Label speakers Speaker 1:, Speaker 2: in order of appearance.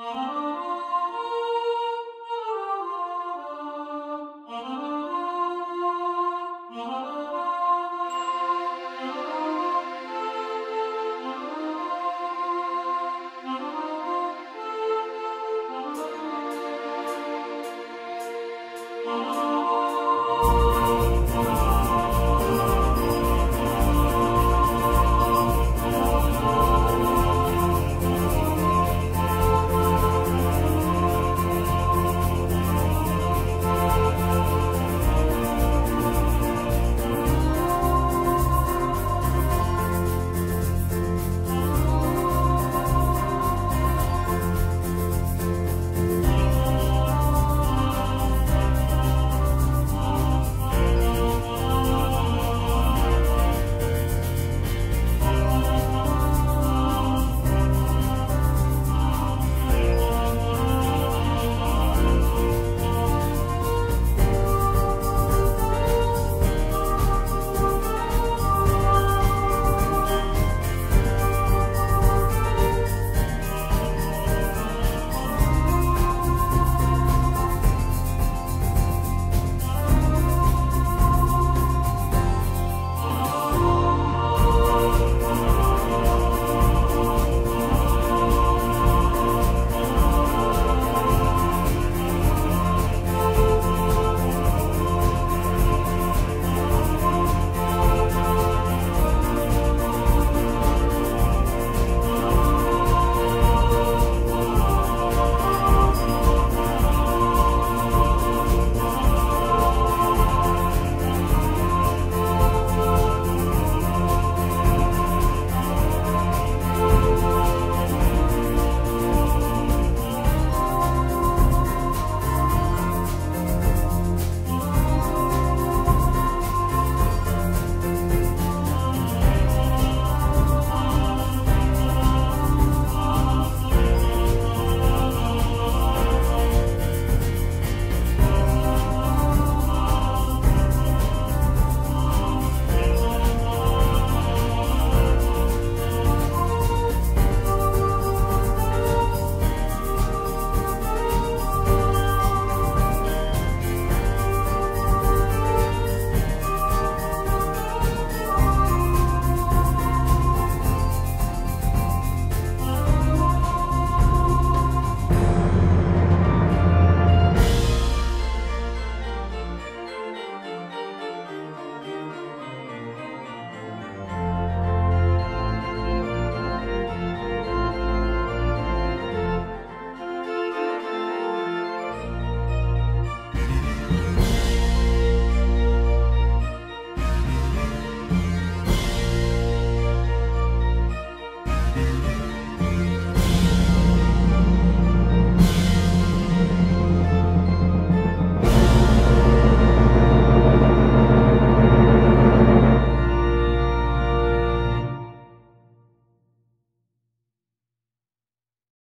Speaker 1: Oh.